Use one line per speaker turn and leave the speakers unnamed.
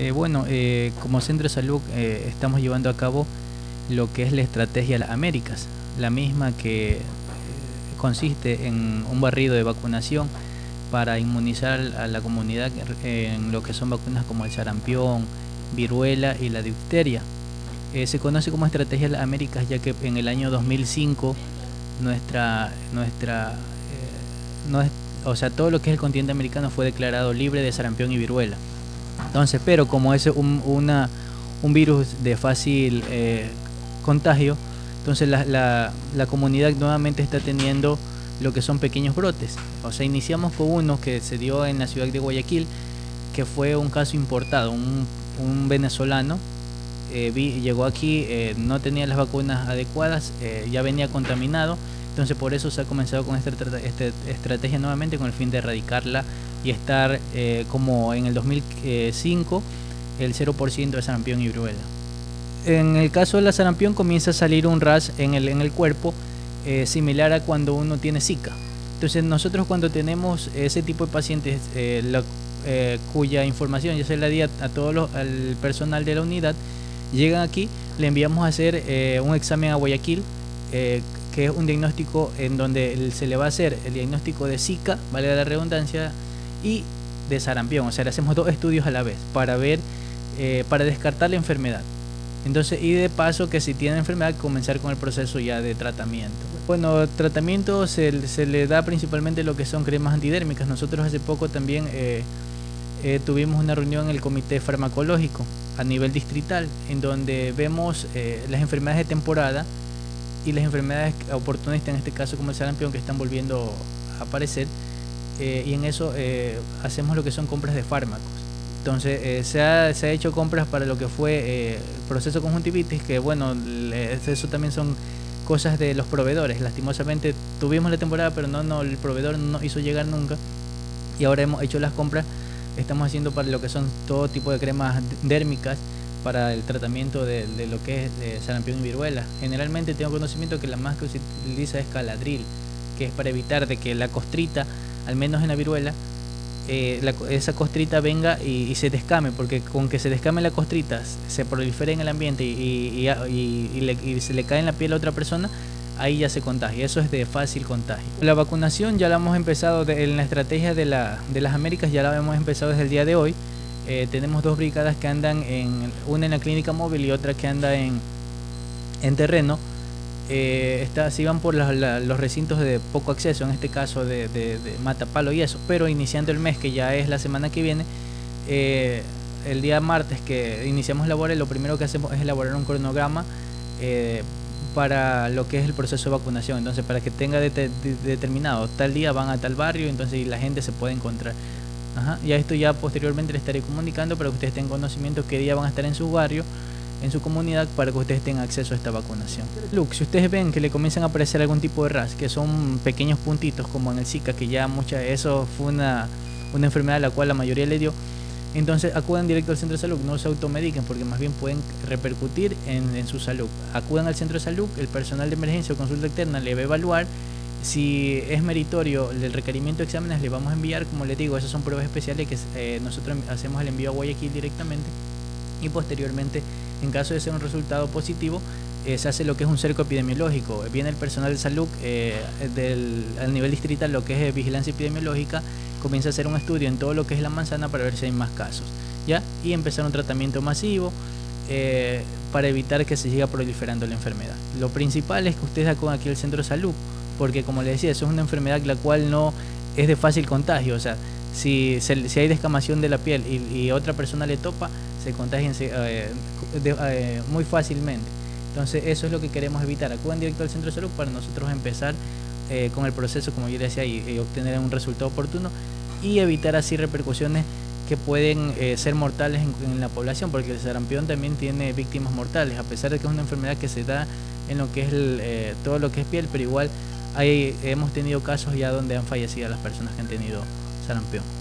Eh, bueno, eh, como centro de salud eh, estamos llevando a cabo lo que es la estrategia de las Américas, la misma que consiste en un barrido de vacunación para inmunizar a la comunidad en lo que son vacunas como el sarampión, viruela y la difteria. se conoce como estrategia de las Américas ya que en el año 2005 nuestra, nuestra o sea, todo lo que es el continente americano fue declarado libre de sarampión y viruela. Entonces, pero como es un, una, un virus de fácil eh, contagio, entonces la, la, la, comunidad nuevamente está teniendo lo que son pequeños brotes. O sea, iniciamos con uno que se dio en la ciudad de Guayaquil, que fue un caso importado, un, un venezolano. Eh, llegó aquí, eh, no tenía las vacunas adecuadas, ya venía contaminado, entonces por eso se ha comenzado con esta, esta estrategia nuevamente con el fin de erradicarla y estar eh, como en el 2005 el 0% de sarampión y viruela. En el caso de la sarampión comienza a salir un ras en el, en el cuerpo eh, similar a cuando uno tiene zika. Entonces nosotros cuando tenemos ese tipo de pacientes eh, cuya información ya se la di a, todo los, al personal de la unidad, llegan aquí, le enviamos a hacer un examen a Guayaquil que es un diagnóstico en donde se le va a hacer el diagnóstico de Zika, vale la redundancia, y de sarampión. O sea, le hacemos dos estudios a la vez para ver, eh, para descartar la enfermedad. Entonces, y de paso que si tiene enfermedad, comenzar con el proceso ya de tratamiento. Bueno, tratamiento se, le da principalmente lo que son cremas antidérmicas. Nosotros hace poco también eh, eh, tuvimos una reunión en el comité farmacológico a nivel distrital, en donde vemos las enfermedades de temporada y las enfermedades oportunistas, en este caso como el sarampión, que están volviendo a aparecer. Eh, y en eso eh, hacemos lo que son compras de fármacos. Entonces eh, se, ha, se, ha, hecho compras para lo que fue el proceso conjuntivitis, que bueno, eso también son cosas de los proveedores. Lastimosamente tuvimos la temporada, pero no, no, el proveedor no hizo llegar nunca. Y ahora hemos hecho las compras, estamos haciendo para lo que son todo tipo de cremas dérmicas para el tratamiento de, lo que es de sarampión y viruela. Generalmente tengo conocimiento que la más que se utiliza es caladril, que es para evitar de que la costrita, al menos en la viruela, eh, esa costrita venga y, se descame, porque con que se descame la costrita, se prolifera en el ambiente y, y, se le cae en la piel a otra persona, ahí ya se contagia. Eso es de fácil contagio. La vacunación ya la hemos empezado en la estrategia de, la, de las Américas, ya la hemos empezado desde el día de hoy. Eh, tenemos dos brigadas que andan en una en la clínica móvil y otra que anda en, en terreno. Eh, está, si van por los recintos de poco acceso, en este caso de, de, Matapalo y eso, pero iniciando el mes, que ya es la semana que viene, eh, el día martes que iniciamos labores, lo primero que hacemos es elaborar un cronograma para lo que es el proceso de vacunación. Entonces, para que tenga determinado tal día van a tal barrio, entonces la gente se puede encontrar. Ajá, y a esto ya posteriormente le estaré comunicando para que ustedes tengan conocimiento qué día van a estar en su barrio, en su comunidad, para que ustedes tengan acceso a esta vacunación. Look, si ustedes ven que le comienzan a aparecer algún tipo de RAS, que son pequeños puntitos como en el Zika, que ya mucha, eso fue una, una enfermedad a la cual la mayoría le dio, entonces acudan directo al centro de salud, no se automediquen porque más bien pueden repercutir en, en, su salud. Acudan al centro de salud, el personal de emergencia o consulta externa le va a evaluar si es meritorio el requerimiento de exámenes, le vamos a enviar, como les digo, esas son pruebas especiales que eh, nosotros hacemos el envío a Guayaquil directamente y posteriormente, en caso de ser un resultado positivo, eh, se hace lo que es un cerco epidemiológico. Viene el personal de salud eh, del, al nivel distrital, lo que es vigilancia epidemiológica, comienza a hacer un estudio en todo lo que es la manzana para ver si hay más casos. ¿ya? Y empezar un tratamiento masivo para evitar que se siga proliferando la enfermedad. Lo principal es que ustedes acudan aquí al centro de salud porque como le decía, eso es una enfermedad la cual no es de fácil contagio, o sea, si, si hay descamación de la piel y, otra persona le topa, se contagian eh, eh, muy fácilmente. Entonces eso es lo que queremos evitar. Acudan directo al centro de salud para nosotros empezar eh, con el proceso, como yo le decía, y, obtener un resultado oportuno y evitar así repercusiones que pueden ser mortales en, la población, porque el sarampión también tiene víctimas mortales, a pesar de que es una enfermedad que se da en lo que es todo lo que es piel, pero igual hemos tenido casos ya donde han fallecido las personas que han tenido sarampión.